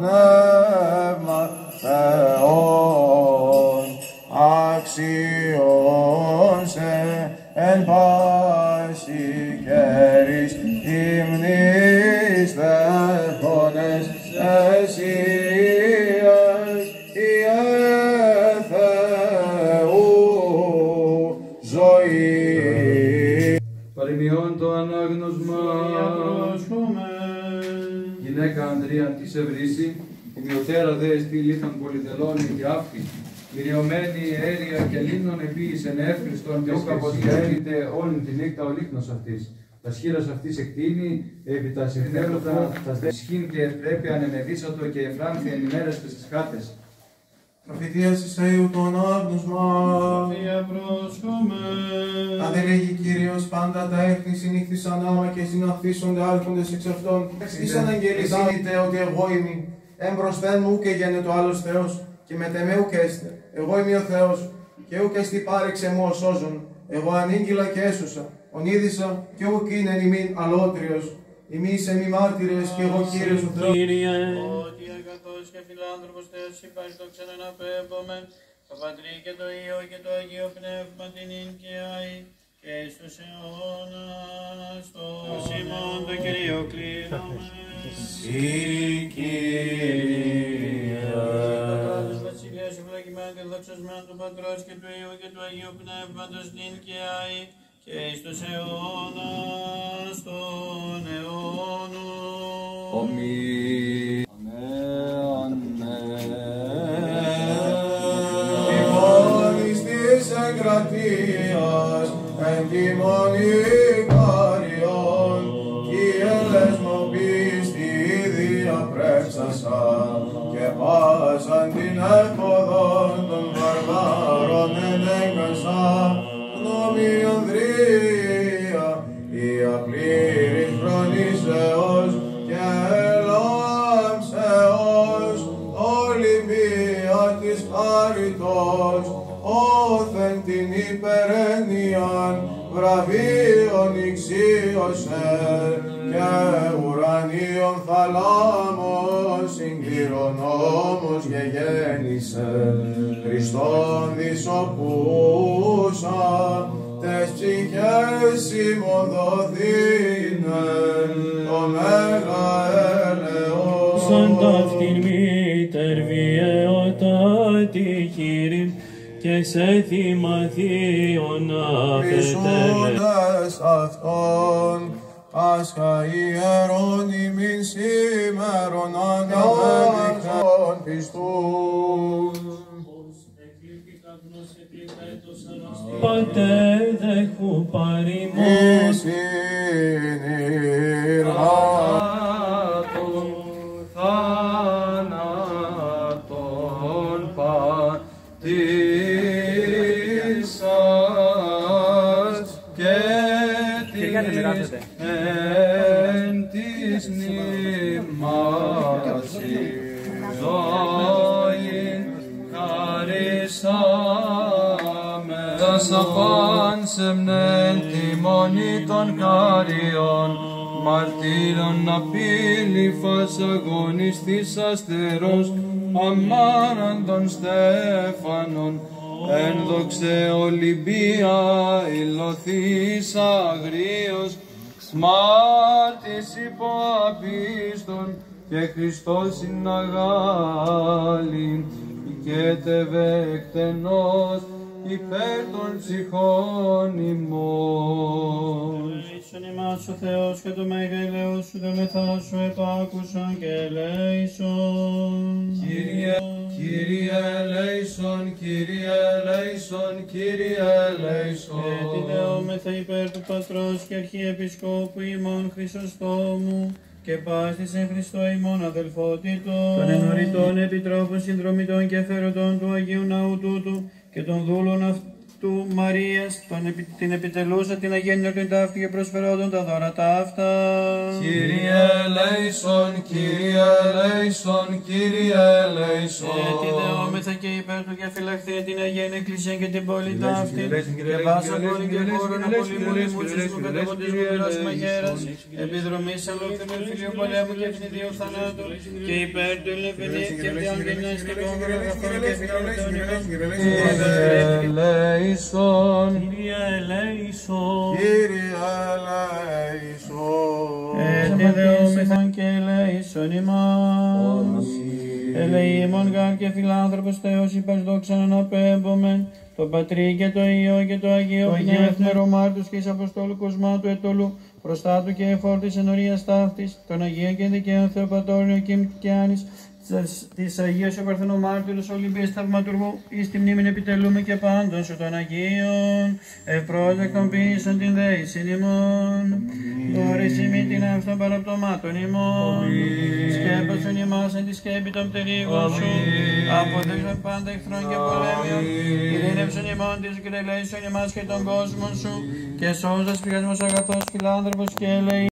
God. Ανδρία τη ευρύση, η μειωτέρα δε εστί λίθων πολυτελώνη και άφη. Μυριωμένη αέρια και λίμνων επίησεν εύχριστον και ούκ αποσχέρεται όλη τη νύχτα ο λίχνος αυτής. Τα σχήρας αυτής εκτείνει, επί τα συμφέροντα, τα δε σχήν και πρέπει ανεμεδίσατο και εφράνθη εν ημέρες τες τις χάτες. Προφητείας Ισαΐου το ανάγνωσμα. Αν δεν λέγει Κύριος πάντα τα έθνη συνήθισαν άμα και συναθήσονται άρχοντες εξ αυτών. Εις αναγγελής είτε ότι εγώ είμαι. Εμπροσθέν μου και γένετο άλλος Θεός και με τεμέ ουκ έστε. Εγώ είμαι ο Θεός και ουκ εστι πάρεξε μου ως σώζον. Εγώ ανήγγυλα και έσωσα. Ονείδησα και ουκ είναι ημίν αλότριος. Ημί είσαι μη μάρτυρες και εγώ Κύριος ο Θεός. Κύριε, Ότι αγαθός και φιλάνθρωπος Θεός υπάρχει το ξεναναπέμπομεν, το Πατρί και το Υιό και το Αγίο Πνεύμα την ίν και αη, και εις τους αιώνας το Σιμών το Κυρίο κλείνομεν. Συ Κύριε. Της Βασιλείας ευλογημένου και δοξασμένου του Πατρός και του Υιού και του Αγίου Πνεύματος νυν και αη, και εις τους αιώνας των αιώνων. Εν τιμώνη καριών, κι ελεσμο πίστη διαπρέψασα, και πάσαν την εφοδόν όθεν την υπερένιαν, βραβείων ηξίωσε, και ουρανίων θαλάμων συγκληρονόμους γεγέννησε, Χριστόν δισοπούσα, τες ψυχές ημών δοθήνε, το μέγα έλεος. σαν ταύτην και σε θυμαθείον απετέλε. Μισούντας αυτόν, Πάσχα ιερών ημίν σήμερον αναπέδειξαν πιστούς. Πατέ δέχου παρημόν, Εις μνήμας ζωήν χαρίσαμε. Δας απάν σεμνέν τιμόνι των κάριων μαρτύρων απίληφας αγωνιστής αστερός αμάραν των Στέφανων ένδοξε Ολυμπία υλωθείς αγρίος μάρτης υπό απίστων και Χριστός συναγάλην οικέτευε εκτενός υπέρ των ψυχών ημών. Ελέησον ημάς ο Θεός και το μέγα ηλέος σου τελεθά σου επάκουσαν και ελέησον. Κύριε, Κύριε ελέησον, Κύριε ελέησον, Κύριε ελέησον. Και τη δεόμεθα υπέρ του Πατρός και Αρχιεπισκόπου ημών Χρυσοστόμου και πάστης εν Χριστώ ημών αδελφότητων. Των ενωριτών επιτρόπων συνδρομητών και φεροντών του Αγίου Ναού τούτου και των δούλων αυτού του Μαρίας, τον, επι- την επιτελούσα την Αγένεια του ταύτη και προσφερόντων τα δώρα ταύτα. Κύριε ελέησον, Κύριε ελέησον, Κύριε ελέησον. Έτσι δεόμεθα και υπέρ του και φυλαχθεί την Αγία Εκκλησία και την πόλη Κύριε ταύτη. ελέησον, κύριε Και ελέησον, πάσα κύριε πόλη και ελέησον, χώρο να κύριε πολύ ελέησον, πολύ κύριε μουσους ελέησον, που κύριε κατεβοντίζουν ελέησον, πειράς κύριε μαγέρας. ελέησον. Επιδρομής αλόφθηνου φιλίου πολέμου και ευνηδίου θανάτου. Και υπέρ του ελευθερία και διαγενάς και των αγαθών και φιλιών Κύριε ελέησον. Κύριε ελέησον. Κύριε ελέησον. Έτσι δεόμεθαν και ελέησον ημάς. Ελεήμων γάρ και φιλάνθρωπος Θεός υπέρ δόξαν αναπέμπομεν, το Πατρί και το Υιό και το Αγίο Πνεύμα Μάρτους και εις Αποστόλου Κοσμάτου Ετολού, προστάτου και εφόρτης ενορίας ταύτης, τον Αγίο και δικαίων Θεοπατόριο και Μικιάνης, της Αγίας ο Παρθενός Μάρτυρος Ολυμπίας Θαυματουργού, εις τη μνήμη επιτελούμε και πάντων σου των Αγίων, ευπρόσδεκτον πίσω την δέησιν ημών, δώρηση μη την αυτών παραπτωμάτων ημών, σκέπασον ημάς εν τη σκέπη των πτερίγων σου, αποδείξον πάντα εχθρών και πολέμιων, ειρήνευσον ημών της γκρελέησον ημάς και των κόσμων σου, και σώζας πηγασμός αγαθός φιλάνθρωπος και ελεή.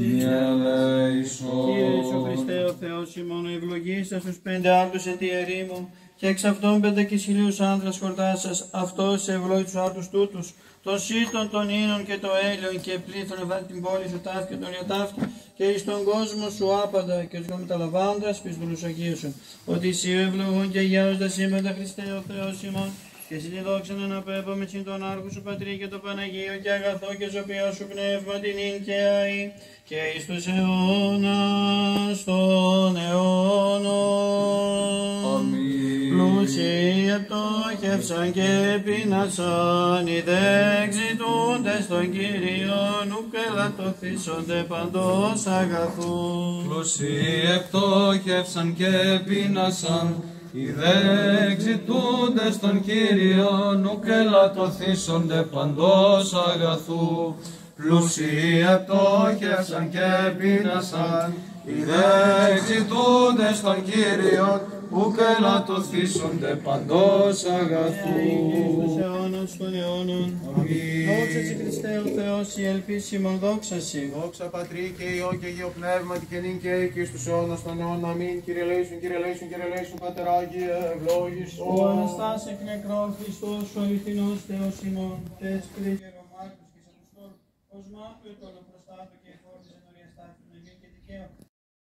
Κύριε ελέησον. Κύριε Ιησού Χριστέ, ο Θεός ημών, ευλογήσα στους πέντε άρτους εν τη ερήμου, και εξ αυτών πέντε και χιλίους άνδρας χορτάσας, αυτός ευλόγει τους άρτους τούτους, των σύτων, των ίνων και το έλαιον και πλήθων εβάλει την πόλη σου ταύτη και τον ιατάφτη, και εις τον κόσμο σου άπαντα και τους μεταλαμβάνοντας πεις τους Αγίους σου, ότι εσύ ο ευλογών και αγιάζοντας τα σύμπαντα Χριστέ ο Θεός ημών, και εσύ τη δόξα να αναπέμπω με συν τον άρχου σου Πατρί και το Παναγίο και αγαθό και ζωπιό σου πνεύμα την ίν και αή και εις τους αιώνας των αιώνων. Αμήν. Πλούσιοι επτόχευσαν και πεινασαν, οι δεξιτούντες των Κυρίων, ουκ ελαττωθήσονται παντός αγαθού. Πλούσιοι επτόχευσαν και πείνασαν, οι δε εξητούντες των Κύριων, ουκ ελαττωθήσονται παντός αγαθού. Πλούσιοι επτόχευσαν και πείνασαν, οι δε εξητούντες των Κύριων, ουκ ελαττωθήσονται παντός Και εις αγαθού. τους αιώνας των αιώνων. Δόξα σε Χριστέ ο Θεός, η ελπίσιμον δόξα σε. Δόξα Πατρί και Υιό και Αγίο Πνεύματι και νυν και εκεί στους αιώνας των αιώνων. Αμήν. Κύριε Λέησον, Κύριε Λέησον, Κύριε Λέησον, Πατεράγιε, ευλόγησον. Ο Αναστάς εκ νεκρών Χριστός, ο αληθινός Θεός ημών, τες κρίγερο Μάρκος και Σαπιστόλ, ως μάπιο